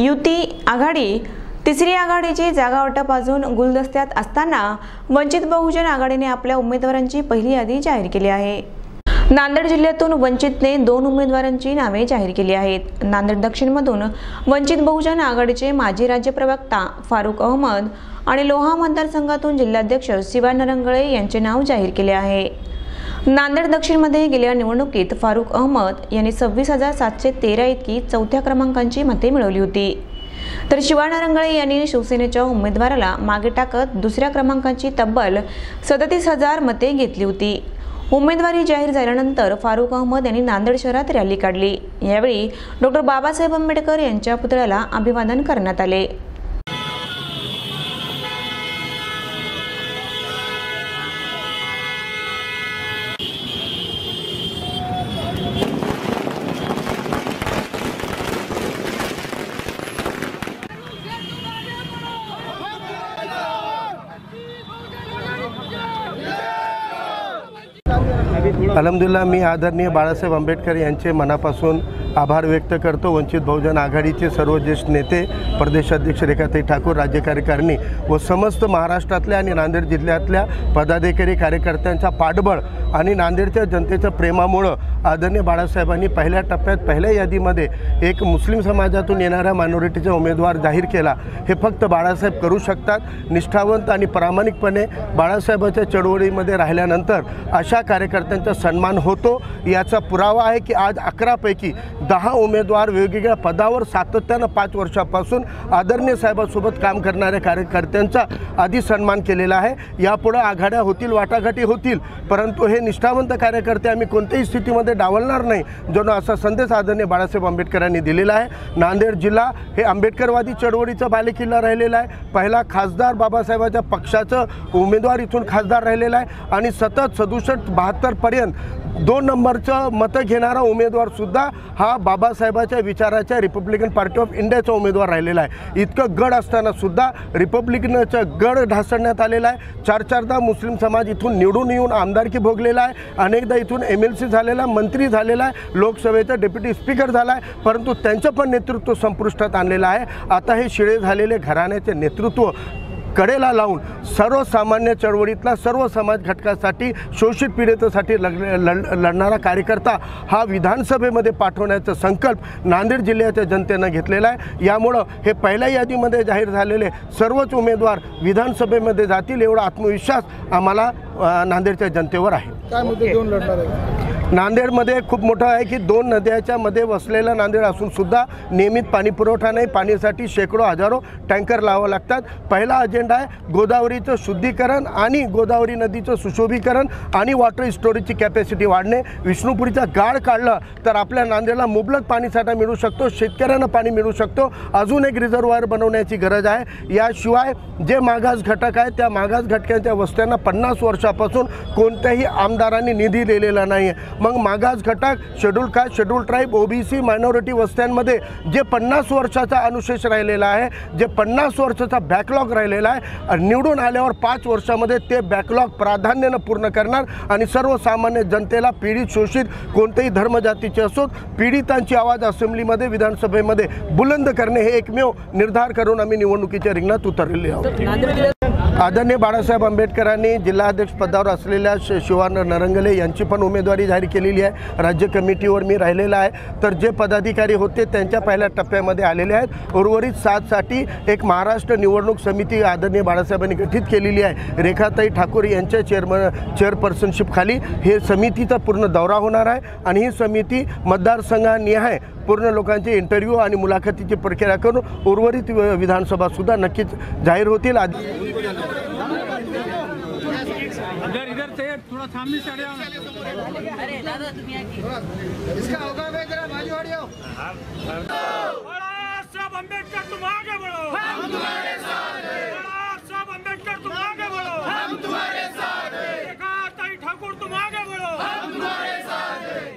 युती आघाडी तिसरी आघाडीची जागा वाटप अजून गुलदस्त्यात असताना वंचित बहुजन आघाडीने आपल्या उमेदवारांची पहिली यादी जाहीर केली आहे. नांदेड जिल्ह्यातून वंचितने दोन उमेदवारांची नावे जाहीर केली आहेत. नांदेड दक्षिणमधून वंचित बहुजन आघाडीचे माजी राज्य प्रवक्ता फारुक अहमद आणि लोहा मतदारसंघातून जिल्हाध्यक्ष शिवा नरंगळे यांचे नाव जाहीर केले आहे. नांदेड दक्षिणमध्ये गेल्या निवडणुकीत फारुख अहमद यांनी सव्वीस हजार सातशे तेरा इतकी चौथ्या क्रमांकांची मते मिळवली होती. तर शिवाना रंगळे यांनी शिवसेनेच्या उमेदवाराला मागे टाकत दुसऱ्या क्रमांकाची तब्बल सदतीस हजार मते घेतली होती. उमेदवारी जाहीर झाल्यानंतर फारुख अहमद यांनी नांदेड शहरात रॅली काढली. यावेळी डॉक्टर बाबासाहेब आंबेडकर यांच्या पुतळ्याला अभिवादन करण्यात आले. Thank you. अलहमदुल्ला मी आदरणीय बाळासाहेब आंबेडकर यांचे मनापासून आभार व्यक्त करतो. वंचित बहुजन आघाडीचे सर्व ज्येष्ठ नेते प्रदेशाध्यक्ष रेखाताई ठाकूर राज्य कार्यकारिणी व समस्त महाराष्ट्रातल्या आणि नांदेड जिल्ह्यातल्या पदाधिकारी कार्यकर्त्यांचा पाठबळ आणि नांदेडच्या जनतेच्या प्रेमामुळं आदरणीय बाळासाहेबांनी पहिल्या टप्प्यात पहिल्या यादीमध्ये एक मुस्लिम समाजातून येणाऱ्या मायनॉरिटीचा उमेदवार जाहीर केला. हे फक्त बाळासाहेब करू शकतात. निष्ठावंत आणि प्रामाणिकपणे बाळासाहेबाच्या चळवळीमध्ये राहिल्यानंतर अशा कार्यकर्त्यांच्या सन्मान होतो. याचा पुरावा आहे की आज अकरापैकी दहा उमेदवार वेगवेगळ्या पदावर सातत्यानं पाच वर्षापासून आदरणीय साहेबांसोबत काम करणाऱ्या कार्यकर्त्यांचा आधी सन्मान केलेला आहे. यापुढं आघाड्या होतील वाटाघाटी होतील. परंतु हे निष्ठावंत कार्यकर्ते आम्ही कोणत्याही स्थितीमध्ये डावलणार नाही जणू असा संदेश आदरणीय बाळासाहेब आंबेडकरांनी दिलेला आहे. नांदेड जिल्हा हे आंबेडकरवादी चळवळीचा बालेकिल्ला राहिलेला आहे. पहिला खासदार बाबासाहेबाच्या पक्षाचं उमेदवार इथून खासदार राहिलेला आहे. आणि सतत सदुसष्ट बहात्तरपर्यंत दोन नंबरचं मतं घेणारा उमेदवारसुद्धा हा बाबासाहेबाच्या विचाराच्या रिपब्लिकन पार्टी ऑफ इंडियाचा उमेदवार राहिलेला आहे. इतकं गड असताना सुद्धा रिपब्लिकनचं गड ढासळण्यात आलेला आहे. चार चारदा मुस्लिम समाज इथून निवडून येऊन आमदारकी भोगलेला आहे. अनेकदा इथून एम एल सी झालेला आहे, मंत्री झालेला आहे. लोकसभेचा डेप्युटी स्पीकर झाला आहे. परंतु त्यांचं पण नेतृत्व संपुष्टात आणलेलं आहे. आता हे शिळे झालेले घराण्याचे नेतृत्व कडेला लावून सर्वसामान्य चळवळीतला सर्व समाज घटकासाठी शोषित पीडितासाठी लढ लढ लढणारा कार्यकर्ता हा विधानसभेमध्ये पाठवण्याचा संकल्प नांदेड जिल्ह्याच्या जनतेनं घेतलेला आहे. यामुळं हे पहिल्या यादीमध्ये जाहीर झालेले सर्वच उमेदवार विधानसभेमध्ये जातील एवढा आत्मविश्वास आम्हाला नांदेडच्या जनतेवर आहे. काय मुद्दे घेऊन लढणार आहे? नांदेडमध्ये खूप मोठं आहे की दोन नद्याच्या मध्ये वसलेलं नांदेड असून सुद्धा नियमित पाणी पुरवठा नाही. पाणीसाठी शेकडो हजारो टँकर लावावं लागतात. पहिला अजेंडा आहे गोदावरीचं शुद्धीकरण आणि गोदावरी नदीचं सुशोभीकरण आणि वॉटर स्टोरेजची कॅपॅसिटी वाढणे. विष्णुपुरीचा गाळ काढला तर आपल्या नांदेडला मुबलक पाणीसाठा मिळू शकतो शेतकऱ्यांना पाणी मिळू शकतो. अजून एक रिझर्वायर बनवण्याची गरज आहे. याशिवाय जे मागास घटक आहेत त्या मागास घटकांच्या वस्त्यांना पन्नास वर्षापासून कोणत्याही आमदारांनी निधी दिलेला नाही आहे मग मागास घटक schedule caste schedule tribe OBC minority वस्त्यांमध्ये जे पन्नास वर्षाचा अनुशेष राहिलेला आहे जे पन्नास वर्षाचा बॅकलॉग राहिलेला आहे निवडून आल्यावर पाच वर्षामध्ये ते बॅकलॉग प्राधान्यानं पूर्ण करणार. आणि सर्वसामान्य जनतेला पीडित शोषित कोणत्याही धर्मजातीचे असोत पीडितांची आवाज असेंब्लीमध्ये विधानसभेमध्ये बुलंद करणे हे एकमेव निर्धार करून आम्ही निवडणुकीच्या रिंगणात उतरलेले आहोत. आदरणीय बाळासाहेब आंबेडकरांनी जिल्हाध्यक्ष पदावर असलेल्या श शिवान नरंगले यांची पण उमेदवारी जाहीर केलेली आहे. राज्य कमिटीवर मी राहिलेला आहे. तर जे पदाधिकारी होते त्यांच्या पहिल्या टप्प्यामध्ये आलेले आहेत. उर्वरित सातसाठी एक महाराष्ट्र निवडणूक समिती आदरणीय बाळासाहेबांनी गठीत केलेली आहे. रेखाताई ठाकूर यांच्या चेअरमन चेअरपर्सनशिपखाली हे समितीचा पूर्ण दौरा होणार आहे आणि ही समिती मतदारसंघानिहाय पूर्ण लोकांचे इंटरव्ह्यू आणि मुलाखतीची प्रक्रिया करून उर्वरित विधानसभासुद्धा नक्कीच जाहीर होतील. आधी से थोड़ा सामने से हटे आओ इसका होगा वे जरा बाजू हटियो साहब अंबेडकर तुम आगे बढ़ो. हम तुम्हारे साथ हैं। साहब अंबेडकर तुम आगे बढ़ो. हम तुम्हारे साथ हैं। ताई ठाकुर तुम आगे बढ़ो. हम तुम्हारे साथ हैं।